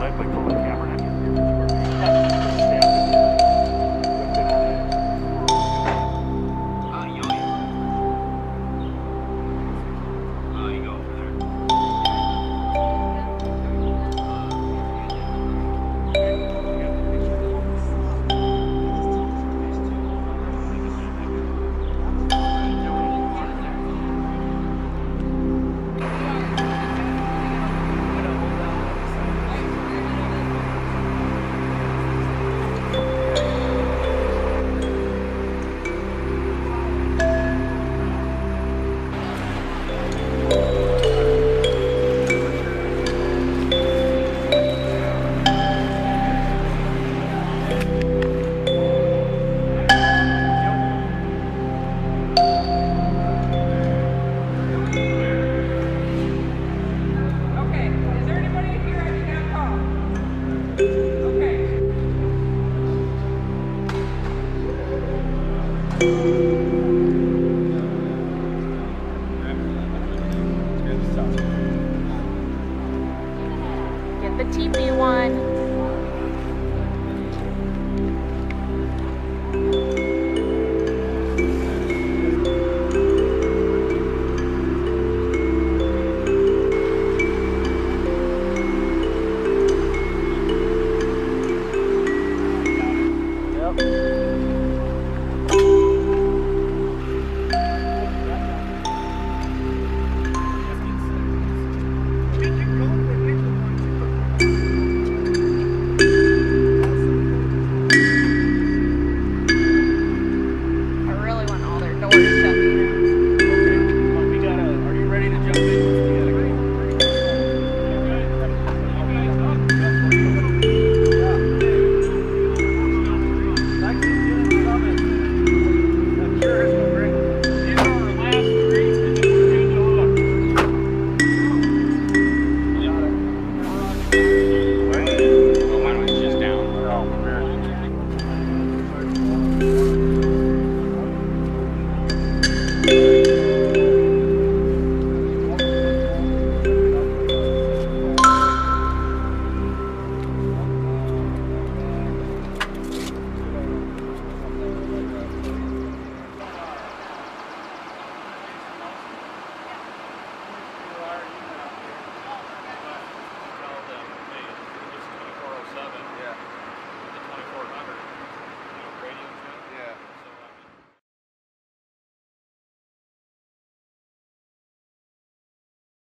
Nightly Police.